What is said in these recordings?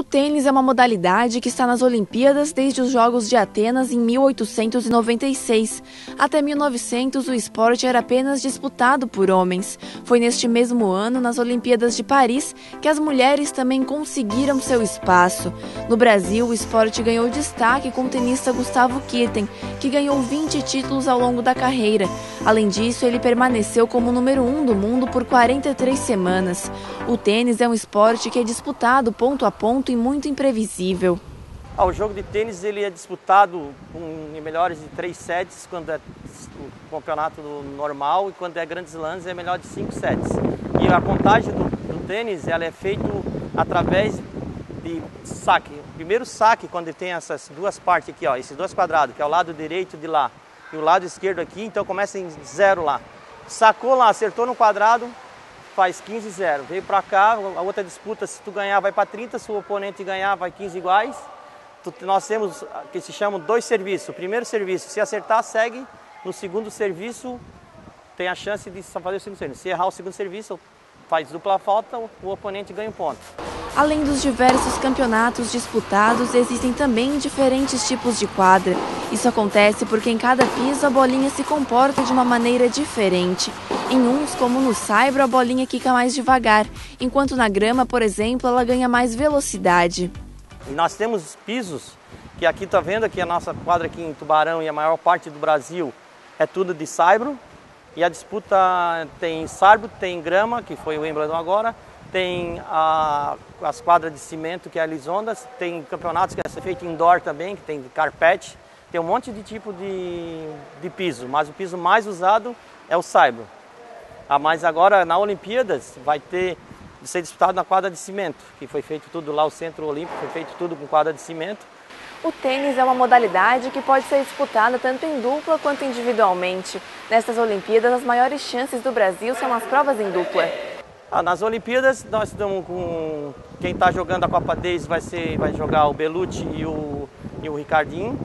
O tênis é uma modalidade que está nas Olimpíadas desde os Jogos de Atenas em 1896. Até 1900, o esporte era apenas disputado por homens. Foi neste mesmo ano, nas Olimpíadas de Paris, que as mulheres também conseguiram seu espaço. No Brasil, o esporte ganhou destaque com o tenista Gustavo Kirten, que ganhou 20 títulos ao longo da carreira. Além disso, ele permaneceu como número 1 um do mundo por 43 semanas. O tênis é um esporte que é disputado ponto a ponto e muito imprevisível. Ah, o jogo de tênis ele é disputado em melhores de três sets quando é o campeonato normal e quando é grandes lãs é melhor de cinco sets. E a contagem do, do tênis ela é feita através de saque. O primeiro saque quando tem essas duas partes aqui, ó, esses dois quadrados, que é o lado direito de lá e o lado esquerdo aqui, então começa em zero lá. Sacou lá, acertou no quadrado, faz 15 0. Veio para cá, a outra disputa, se tu ganhar vai para 30, se o oponente ganhar vai 15 iguais. Tu, nós temos que se chamam dois serviços. O primeiro serviço, se acertar, segue. No segundo serviço, tem a chance de fazer o segundo serviço. Se errar o segundo serviço, faz dupla falta, o oponente ganha um ponto. Além dos diversos campeonatos disputados, existem também diferentes tipos de quadra. Isso acontece porque em cada piso a bolinha se comporta de uma maneira diferente. Em uns, como no saibro, a bolinha quica mais devagar, enquanto na grama, por exemplo, ela ganha mais velocidade. Nós temos pisos, que aqui está vendo aqui a nossa quadra aqui em Tubarão e a maior parte do Brasil é tudo de saibro. E a disputa tem saibro, tem grama, que foi o Wimbledon agora, tem a, as quadras de cimento, que é a Lisondas, tem campeonatos que é feito indoor também, que tem carpete, tem um monte de tipo de, de piso, mas o piso mais usado é o saibro. Ah, mas agora na Olimpíadas vai ter de ser disputado na quadra de cimento, que foi feito tudo lá, o Centro Olímpico foi feito tudo com quadra de cimento. O tênis é uma modalidade que pode ser disputada tanto em dupla quanto individualmente. Nestas Olimpíadas, as maiores chances do Brasil são as provas em dupla. Ah, nas Olimpíadas, nós estamos com. Quem está jogando a Copa Days vai, ser, vai jogar o Belucci e o, e o Ricardinho.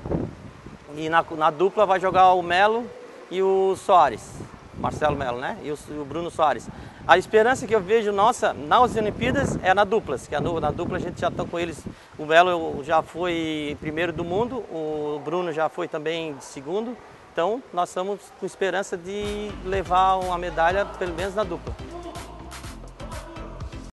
E na, na dupla vai jogar o Melo e o Soares. Marcelo Melo, né? E o, o, Bruno Soares. A esperança que eu vejo nossa nas Olimpíadas é na duplas, que a, na dupla a gente já está com eles. O Melo já foi primeiro do mundo, o Bruno já foi também segundo. Então nós estamos com esperança de levar uma medalha pelo menos na dupla.